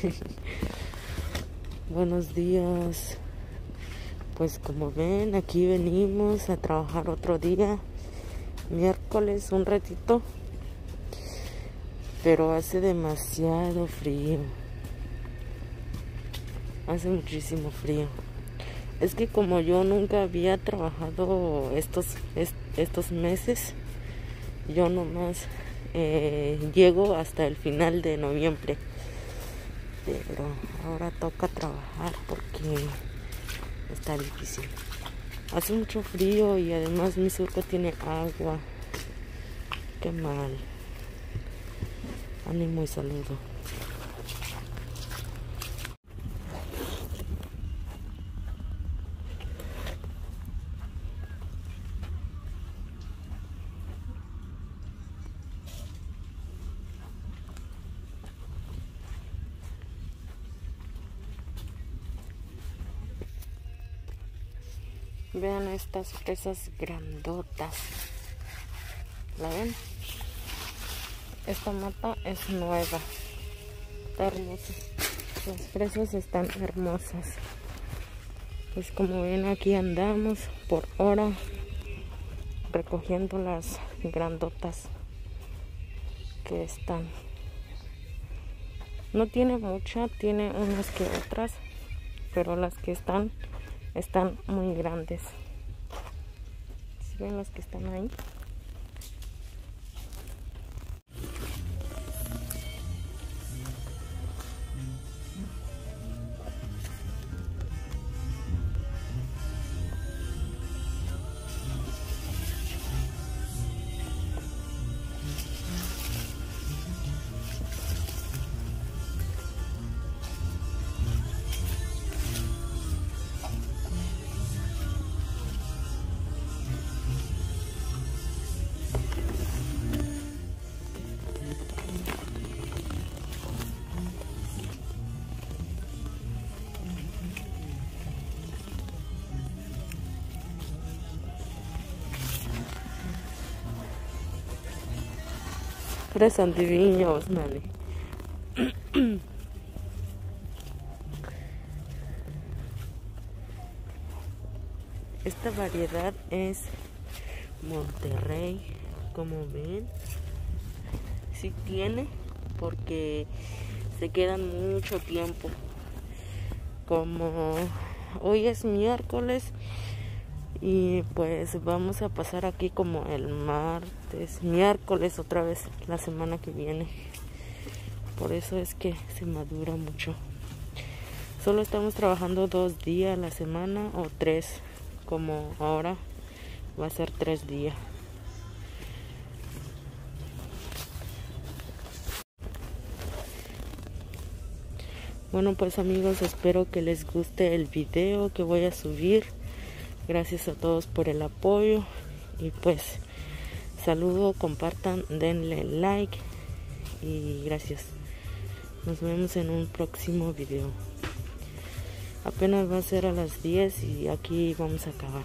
Buenos días. Pues como ven, aquí venimos a trabajar otro día. Miércoles, un ratito. Pero hace demasiado frío. Hace muchísimo frío. Es que como yo nunca había trabajado estos, estos meses, yo nomás eh, llego hasta el final de noviembre. Pero ahora toca trabajar porque está difícil. Hace mucho frío y además mi surco tiene agua. Qué mal. Ánimo y saludo. Vean estas fresas grandotas. ¿La ven? Esta mata es nueva. Está hermosa. Las fresas están hermosas. Pues como ven aquí andamos por hora recogiendo las grandotas que están. No tiene mucha, tiene unas que otras, pero las que están están muy grandes. ¿Sí ven los que están ahí? Fresas divinos, Nelly. Esta variedad es Monterrey, como ven. Sí tiene, porque se quedan mucho tiempo. Como hoy es miércoles, y pues vamos a pasar aquí como el martes, miércoles otra vez la semana que viene. Por eso es que se madura mucho. Solo estamos trabajando dos días a la semana o tres, como ahora va a ser tres días. Bueno pues amigos, espero que les guste el video que voy a subir. Gracias a todos por el apoyo y pues saludo, compartan, denle like y gracias. Nos vemos en un próximo video. Apenas va a ser a las 10 y aquí vamos a acabar.